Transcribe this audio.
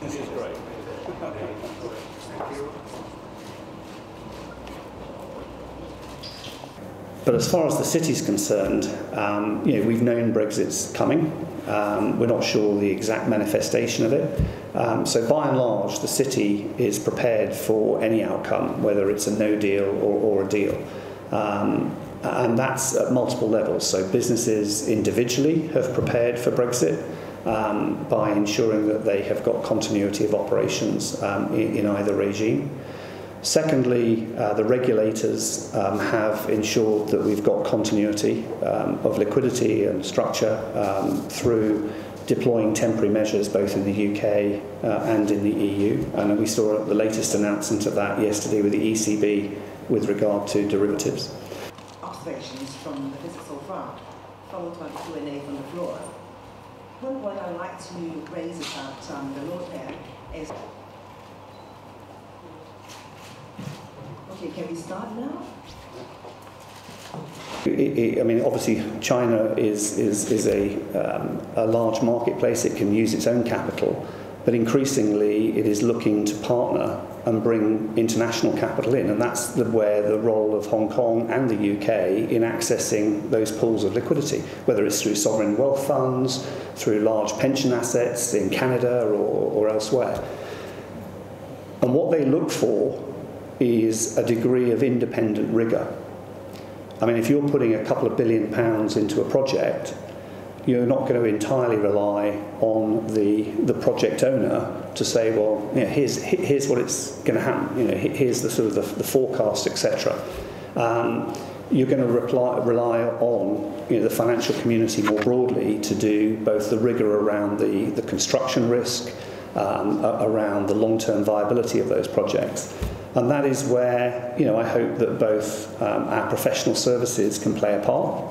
This is great. But as far as the city's concerned, um, you know, we've known Brexit's coming. Um, we're not sure the exact manifestation of it. Um, so by and large, the city is prepared for any outcome, whether it's a no deal or, or a deal. Um, and that's at multiple levels. So businesses individually have prepared for Brexit um, by ensuring that they have got continuity of operations um, in, in either regime. Secondly, uh, the regulators um, have ensured that we've got continuity um, of liquidity and structure um, through deploying temporary measures both in the UK uh, and in the EU. And we saw the latest announcement of that yesterday with the ECB with regard to derivatives. Observations from the visit so far, followed by the Q&A from the floor. One point I'd like to raise about um, the Lord there is Okay, can we start now? I mean, obviously, China is, is, is a, um, a large marketplace. It can use its own capital, but increasingly it is looking to partner and bring international capital in, and that's the, where the role of Hong Kong and the UK in accessing those pools of liquidity, whether it's through sovereign wealth funds, through large pension assets in Canada or, or elsewhere. And what they look for is a degree of independent rigour. I mean, if you're putting a couple of billion pounds into a project, you're not going to entirely rely on the, the project owner to say, well, you know, here's, here's what it's going to happen, you know, here's the sort of the, the forecast, etc. Um, you're going to reply, rely on you know, the financial community more broadly to do both the rigour around the, the construction risk, um, around the long-term viability of those projects, And that is where, you know, I hope that both um, our professional services can play a part